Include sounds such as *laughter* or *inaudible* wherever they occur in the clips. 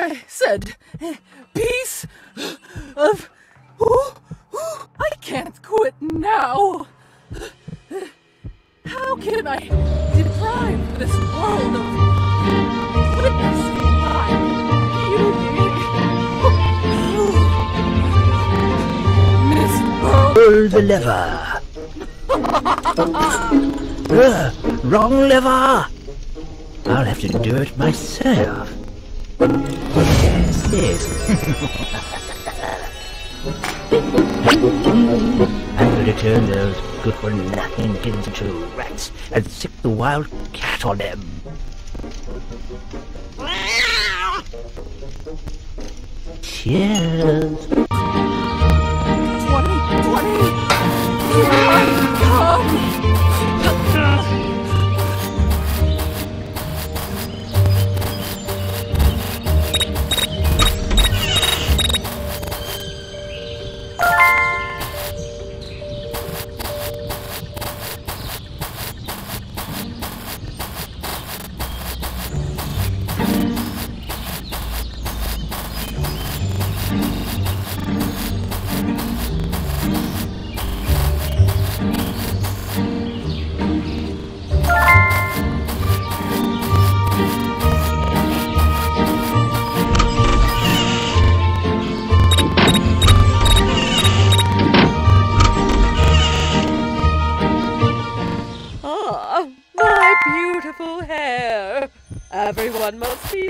I said, piece of. I can't quit now. How can I deprive this world of? Miss Pull the lever. Ugh, wrong lever. I'll have to do it myself. Yes, yes. I'm going to turn those good-for-nothing kids into rats and sic the wild cat on them. Cheers. 20, 20. Everyone must be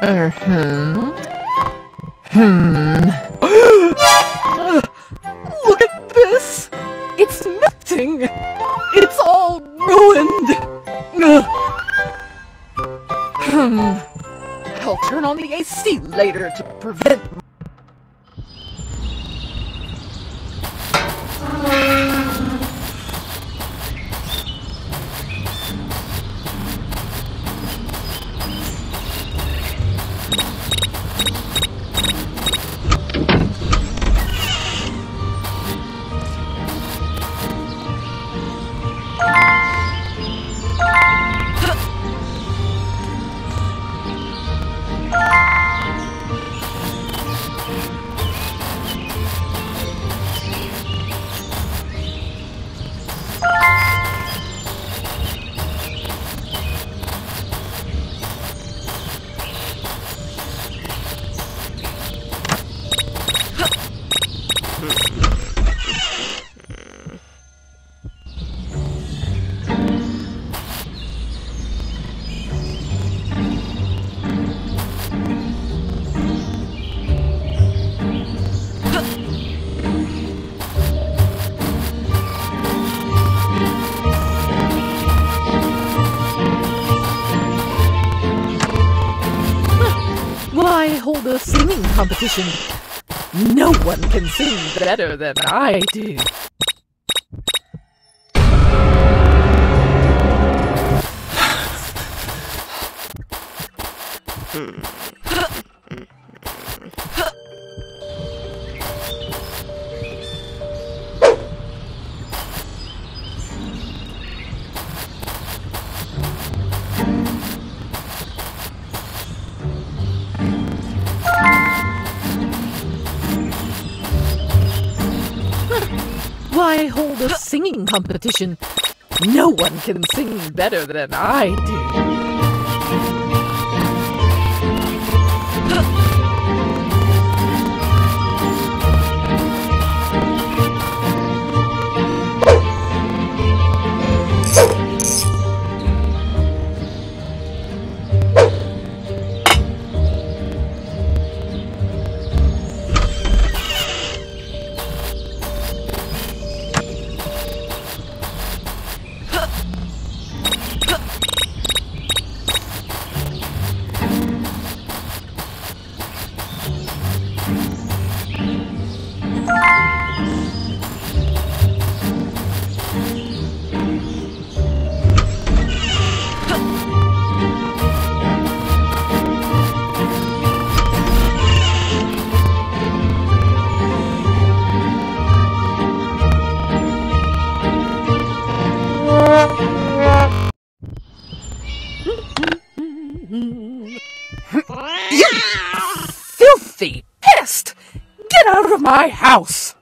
Uh hmm. Hmm. *gasps* look at this! It's melting! It's all ruined! Hmm. I'll turn on the AC later to prevent Why hold a singing competition? No one can sing better than I do. Singing competition? No one can sing better than I do. Filthy pest! Get out of my house!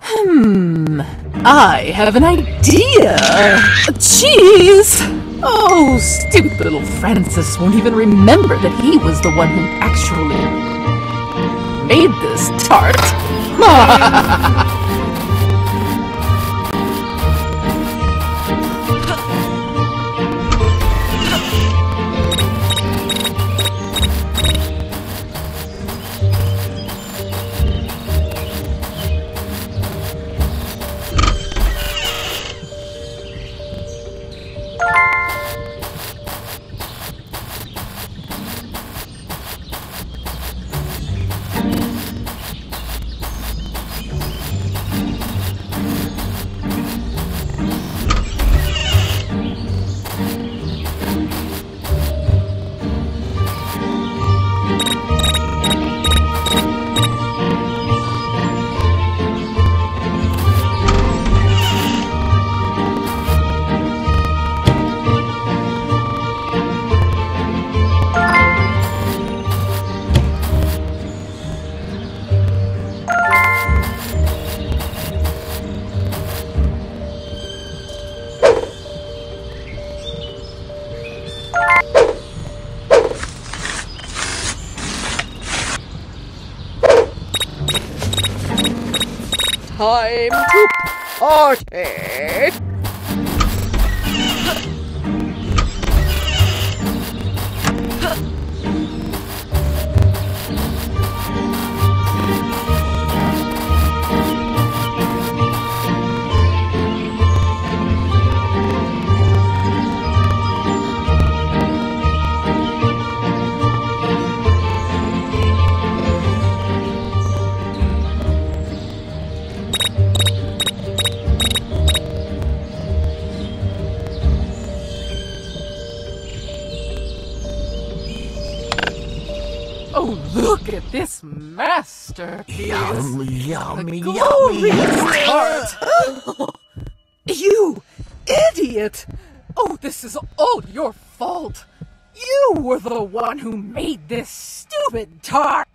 Hmm, I have an idea. Cheese! Oh, stupid little Francis won't even remember that he was the one who actually made this tart. *laughs* *laughs* Time to party! Masterpiece. Yum, yummy, Glorious tart. you idiot! Oh, this is all your fault. You were the one who made this stupid tart.